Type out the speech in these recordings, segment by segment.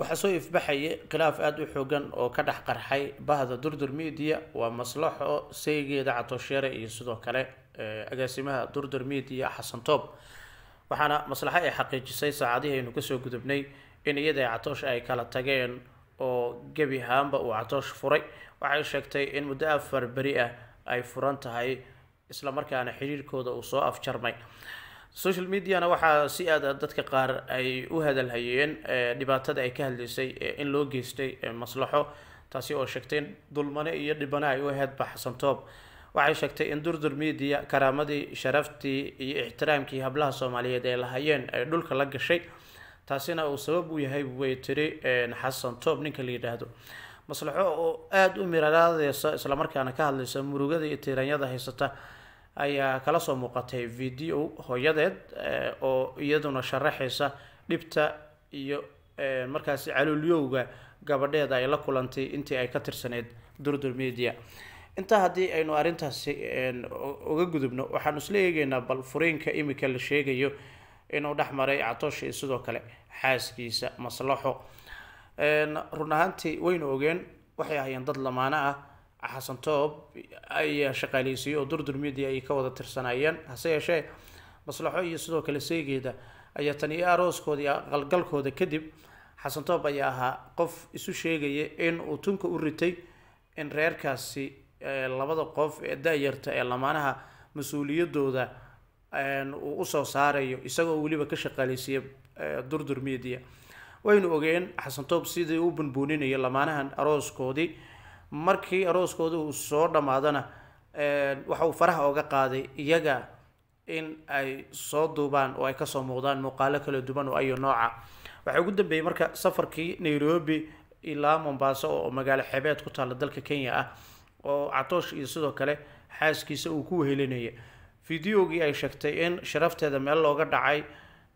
waxaa soo ifbaxaya khilaaf aada u xoogan oo ka dhex qarxay bahda durdur media waa maslaxo saygeeda catoosheere iyo sidoo kale agaasimaha durdur media xasan toob. Waxaana maslaxo ay xaqiijisay saacadihii aynu ka soo gudubnay in iyada catoosh ay kala tageen oo gebi ahaanba uu catoosh furay. Waxay sheegtay in muddo afar beri ah ay furan tahay islamarkaana xiriirkooda uu soo afjarmay social mediana waxaa si aada dadka qaar ay u hadalhayeen dhibaatada ay ka hadlaysay in loo geystay maslaxo taasi oo sheegtay in dulmane iyo dhibane ay u aheydba xasan toob waxay sheegtay in durdur media karaamadii sharaftii iyo ixtiraamkii hablaha soomaaliyeed ee lahayeen ay dhulka la gashay. Taasina uu sabab u yahay way tiri xasan toob ninka la yidhaahdo. Maslaxo oo aada u miraraadeysa islamarkaana ka hadlaysa murugada iyo tiiranyada haysata ayaa kala soo muuqatay video hooyadeed oo iyaduna sharaxaysa dhibta iyo markaasi calooliyowga gabadheeda ay la kulantay intii ay ka tirsaneyd durdur media. Intaa haddii aynu arrintaasi uga gudubno waxaanu isla eegeynaa bal furiinka imika la sheegayo inuu dhex maray catoosh iyo sidoo kale xaaskiisa maslaxo run ahaantii waynu ogeen waxay ahayeen dad lamaano ah xasan toob ayaa shaqaaleysiiyey oo durdur media ay ka wada tirsanayeen hase yeeshee maslaxo iyo sidoo kale seegeeda ayaa tan iyo arooskooda iyo kadib xasan toob ayaa ahaa qof isu sheegaya in uu tunka u ritay in reerkaasi labada qof ee da-yarta ee lamaanaha mas'uuliyadooda uu u soo saarayo isagoo weliba ka shaqaaleysiiya durdur media. Waynu ogeen xasan toob sidii u bunbuuninaya lamaanahan arooskoodii markii arooskooda uu soo dhammaadana waxa uu faraha oga qaaday iyaga in ay soo duubaan oo ay ka soo muuqdaan muuqaalo kala duwan oo ayo nooca. Waxaa ugu dambeeyey marka safarkii nairobi ilaa mombaaso oo magaalo xebeed ku taalla dalka kenya ah oo catoosh iyo sidoo kale xaaskiisa uu ku wehelinaya videogii ay sheegtay in sharafteeda meel looga dhacay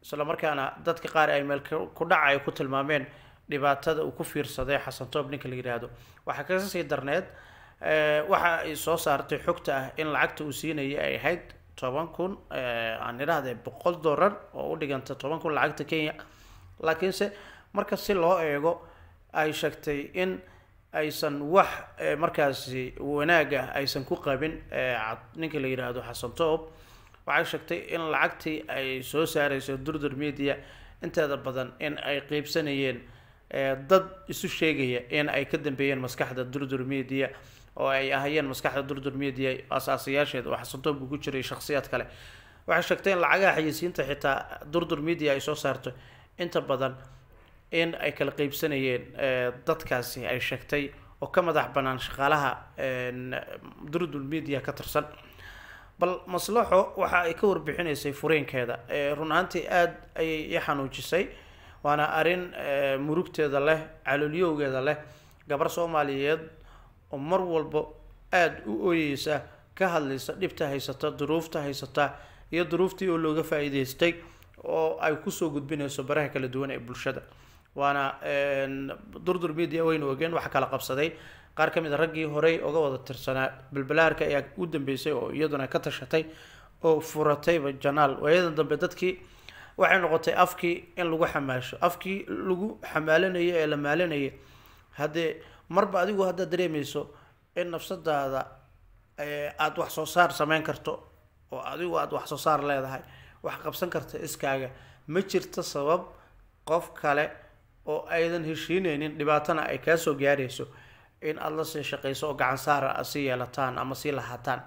islamarkaana dadka qaar ay meel ku dhaca ku tilmaameen dhibaatada uu ku fiirsaday xasan toob ninka la yidhaahdo waxaa kaga sii darneed waxa ay soo saartay xogta ah in lacagta uu siinayay ay ahayd toban kun aan idhaahde boqol dollar oo u dhiganta toban kun lacagta kenya. Laakiinse marka si loo eego ay sheegtay in aysan wax markaasi wanaag aysan ku qabin ninka la yidhaahdo xasan toob. Waxay sheegtay in lacagtii ay soo saareyso durdur media inteeda badan in ay qeybsanayeen dad isu sheegaya in ay ka dambeeyeen maskaxda durdur media oo ay ahayeen maskaxda durdur media asaasayaasheeda oo xasan toob ugu jiray shakhsiyaad kale. Waxay sheegtay in lacagaha xayisiinta xitaa durdur media ay soo saarto. Inta badan in ay kala qeybsanayeen dadkaasi ay sheegtay oo ka madax banaan shaqaalaha durdur media ka tirsan. Bal maslaxo waxa ay ka warbixinaysay furiinkeeda run ahaantii aada ayay i xanuujisay waana arrin murugteeda leh calooliyowgeeda leh gabar soomaaliyeed oo mar walba aada u ooyeysa ka hadlaysa dhibta haysata duruufta haysata iyo duruuftii oo looga faa-iideystay oo ay ku soo gudbinayso baraha kala duwan ee bulshada. Waana durdur media waynu ogeen waxa kala qabsaday. Qaar ka mid a raggii horey oga wada tirsanaa balbalaarka ayaa u dambeysay oo iyaduna ka tashatay oo furatayba janaal. Waayadan dambe dadkii waxay noqotay afkii in lagu xamaasho afkii lagu xamaalanaya ee la maalanaya haddee marba adigu haddaad dareemeyso in nafsadaada aada wax soo saar sameyn karto oo adigu aada wax soo saar leedahay wax qabsan karta iskaaga ma jirto sabab qof kale oo aydan heshiineynin dhibaatana ay kaasoo gaarayso in aada la sii shaqeyso oo gacan saara a sii yeelataan ama sii lahaataan.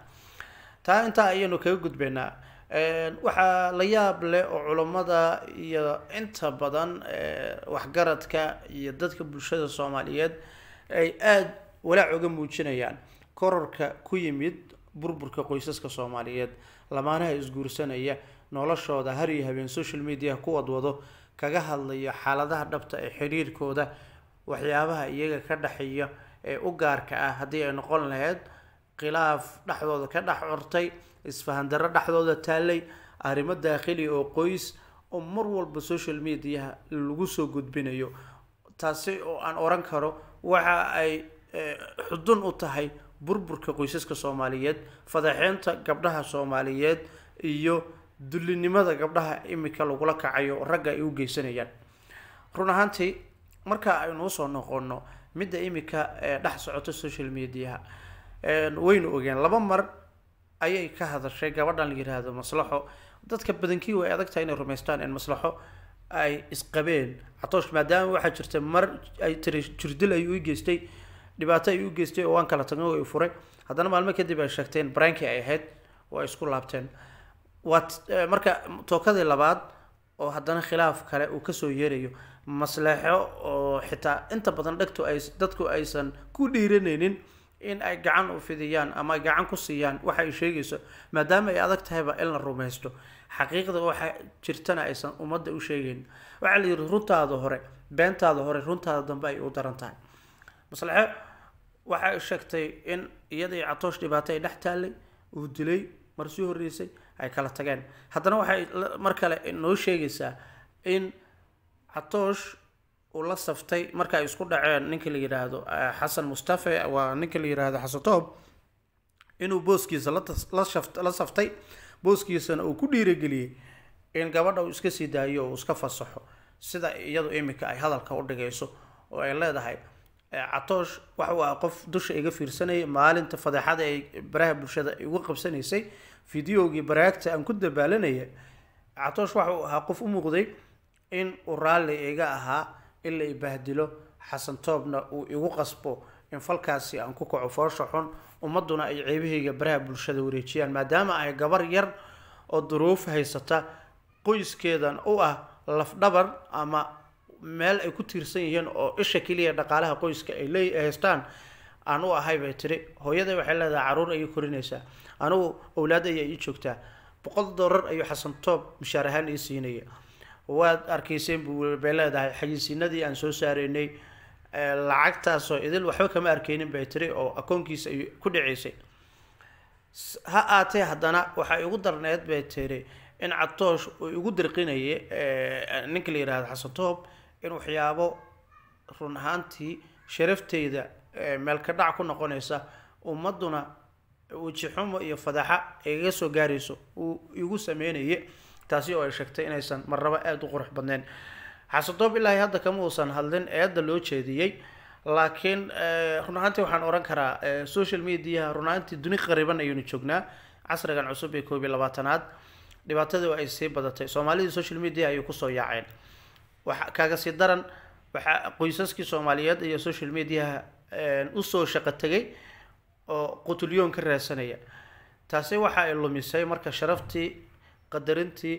Taa intaa ayaynu kaga gudbaynaa waxaa la yaab leh oo culammada iyo inta badan waxgaradka iyo dadka bulshada soomaaliyeed ay aada walaac uga muujinayaan kororka ku yimid burburka qoysaska soomaaliyeed lamaanaha isguursanaya noloshooda har iyo habeen social media ku wadwado kaga hadlaya xaaladaha dhabta ee xiriirkooda waxyaabaha iyaga ka dhexeeya ee u gaarka ah haddii ay noqon lahayd khilaaf dhexdooda ka dhex curtay isfahan darro dhexdooda taallay arrimo daakhili oo qoys oo mar walba social mediaha lagu soo gudbinayo. Taasi oo aan oran karo waxa ay xudun u tahay burburka qoysaska soomaaliyeed fadaxeynta gabdhaha soomaaliyeed iyo dullinimada gabdhaha imika lagula kacayo ragga ay u geysanayaan. Run ahaantii marka aynu u soo noqono midda imika ee dhex socoto social mediaha waynu ogeen laba mar ayay ka hadashay gabadhan la yiraahdo maslaxo. Dadka badankii way adag tahay inay rumaystaan in maslaxo ay isqabeen. Catoosh maadaama waxaa jirta mar ay tiri jirdil ay u geystay dhibaato ay u geystay oo waan kala tagno ay furay. Haddana maalmo kadib ay sheegteen branki ay ahayd oo isku laabteen. Waa marka tookadii labaad oo haddana khilaaf kale uu ka soo yeerayo maslaxo oo xitaa inta badan dhegtu ay dadku aysan ku dhiiranaynin in ay gacan u fidiyaan ama gacan ku siiyaan waxa ay sheegayso maadaama ay adag tahayba in la rumaysto xaqiiqda waxa jirtana aysan ummadda u sheegayn. Waxaa la yidhi runtaada hore beentaada hore runtaada dambe ay u daran tahay. Maslaxo waxa ay sheegtay in iyadii catoosh dhibaato ay dhex taallay uu dilay mar sii horreysay ay kala tageen. Haddana waxay mar kale noo sheegaysaa in catoosh la saftay. Marka ay isku dhaceen ninka la yidhaahdo xasan mustafe waa ninka la yidhaahdo xasan inuu booskiisa la saftay booskiisana uu ku dhiirageliyey in gabadha uu iska sii daayo uu iska fasaxo sida iyadu imika ay hadalka u dhigayso oo ay leedahay. Catoosh waxa uu ah qof dusha iga fiirsanayay maalinta fadeexada ay baraha bulshada igu qabsanaysay fideogii baraagta aan ku dabaalanaya catoosh waxa uu ahaa qof u muuqday in uu raalli iga ahaa in la ibahdilo xasan toobna uu igu qasbo in falkaasi aan ku kaco foosha xun ummaduna ay ceebahayga baraha bulshada wareejiyaan maadaama ay gabar yar oo duruuf haysata qoyskeedan u ah lafdhabar ama meel ay ku tiirsan yihiin oo isha keliya dhaqaalaha qoyska ay le haystaan aan u ahay bay tiri. Hooyaday waxay leedahay carruur ayay korinaysaa. Anugu owlaad ayaa ii joogtaa. Boqol dollar ayuu xasan toob mushaar ahaan ii siinaya waad arkayseen bay leedahay. Xayisiinadii aan soo saareynay lacagtaasoo idil waxba kama arkeynin bay tiri oo akoonkiisa ay ku dhaceysay ha aatee haddana waxay igu darneed bay tiri in catoosh uu igu dirqinaya ninka la yihahdo xasan in waxyaabo run ahaantii sharafteyda meel ka dhac ku noqonaysa ummaduna wejixumo iyo fadaxa igaga soo gaarayso uu igu sameynaya taasi oo ay sheegtay inaysan marnaba aada u qurux badneyn xasadoob ilaahay hadda kama uusan hadlin eedda loo jeediyey laakiin run ahaantii waxaan oran karaa social mediaha run ahaantii duni qariban ayaynu joognaa. Casrigan cusub ee koob iyo labaatanaad dhibaatadii ay sii badatay. Soomaalidii social media ayay ku soo yaaceen. Waxa kaaga sii daran waxaa qoysaskii soomaaliyeed iyo social mediaha u soo shaqo tegay oo qutulyoon ka raadsanaya. Taasi waxa ay lumisay marka sharaftii qadarintii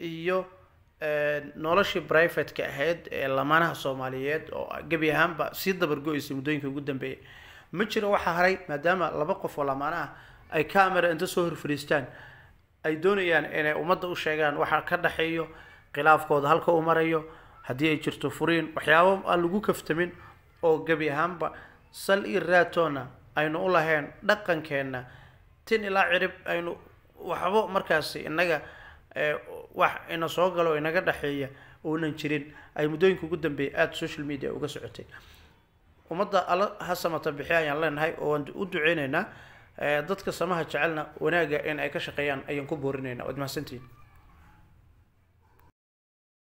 iyo noloshii brivateka ahayd ee lamaanaha soomaaliyeed oo gebi ahaanba sii dabargo-eysay muddooyinka ugu dambeeyay. Ma jiro waxaa haray maadaama laba qof oo lamaana ah ay camera inta soo hor fariistaan ay doonayaan inay ummadda u sheegaan waxa ka dhexeeyo khilaafkooda halka uu marayo haddii ay jirto furiin waxyaabo aan lagu kaftamin oo gebi ahaanba sal iyo raatoona aynu u lahayn dhaqankeenna. Tin ilaa cirib aynu waxbo markaasi inaga wax ina soo galo inaga dhexeeya uunan jirin. Ay muddooyinka ugu dambeeyay aada social media uga socotay. Ummadda alla ha samata bixi ayaan leenahay oo waan u duceyneynaa dadka samaha jecelna wanaagga in ay ka shaqeeyaan ayaan ku boorinaynaa. Waad mahadsantihin